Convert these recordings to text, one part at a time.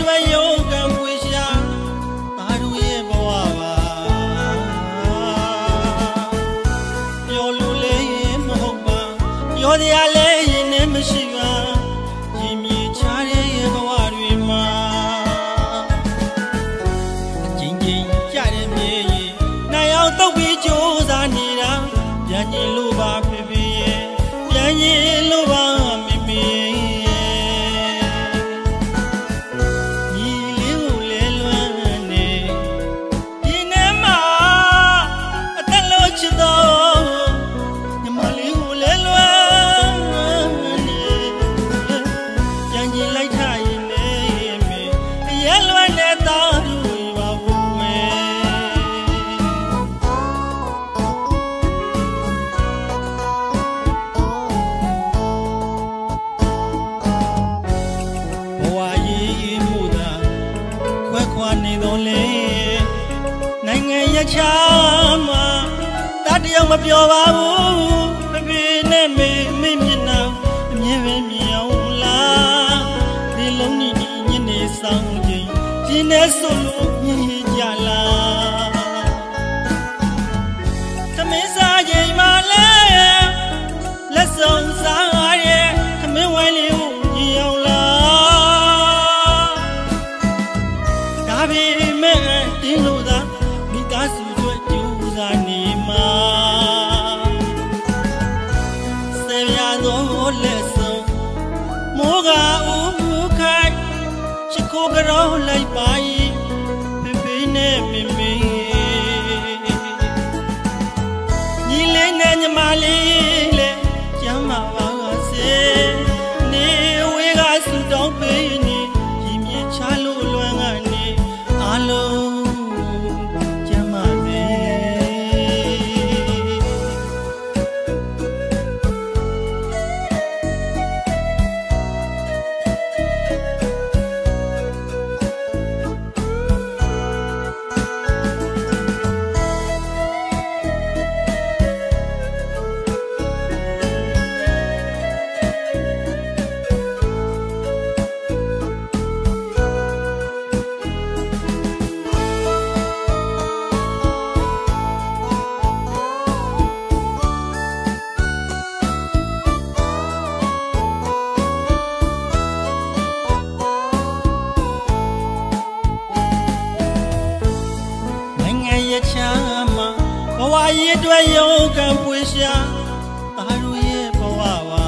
တွယ်ယုံကံပွေရှာဘာတို့ရဲ့ဘဝပါပျော်လို့လည်းမဟုတ်ပါပျော်စရာလည်းရင်နဲ့မရှိပါကြည်မြေချတဲ့ရဲ့ဘဝတွေမှာအချင်းချင်းကြတဲ့မြေရင်နိုင်အောင်တော့ပြီးကြိုးစားနေတာပြန်ကြည့်လို့ပါဖေဖေရဲ့ပြန်ကြည့်လို့ပါ ခွာနေတော့လေနိုင်ငံရချာမှာတတယောက်မပြောပါဘူးဖဖေနဲ့မေမေမျက်နှာအမြဲပဲမြင်အောင်လားဒီလုံးကြီးဒီညနေဆောင်ချိန်ဒီနဲ့ဆို ပေမဲ့တင်းလို့သာမိသားစုတွေကြိုးစား ရဲ့အတွက်ရုံးကံပွေရှာသားတို့ရဲ့ဘဝပါ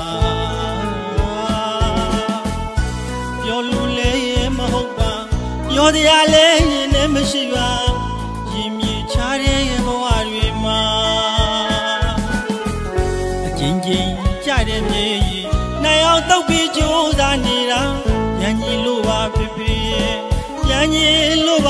ပြောလို့လဲရဲ့မဟုတ်ပါပြောတရားလဲရင်နဲ့မရှိပါရင်မြေချတဲ့ရဲ့ဘဝတွေမှာအချင်းချင်းကြတဲ့မြေကြီးနိုင်အောင်တော့ပြီးကြိုးစားနေတာရန်ကြီးလို့ပါဖေဖေရဲ့ရန်ကြီးလို့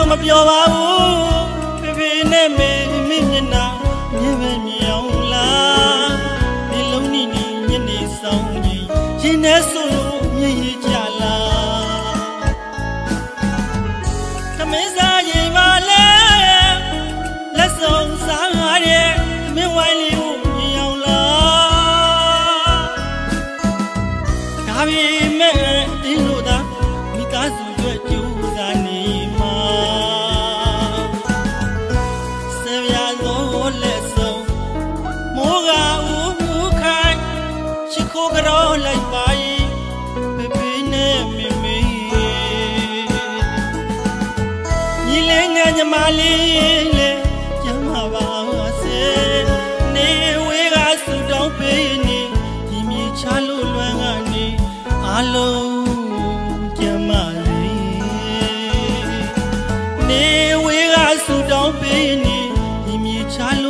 တတ်တယောက်မပြောပါဘူးဖေဖေနဲ့မေမေမျက်နှာမြင်ပဲမြင်အောင်လားဒီလုံးနီနီညနေဆောင်ကြီးရင်ထဲဆိုလို့မြင်ရကြလားသမင်းစားရ လိုက်ပါ၏ဖေဖေနဲ့မေမေညီလေးငယ်ညီမလေးလေကျမပါစေနေဝေးကဆူတောင်းပေးနေဒီမြေချလို့လွမ်းကနေအလုံးကျမလေးနေဝေးကဆူတောင်းပေးနေဒီမြေချလို့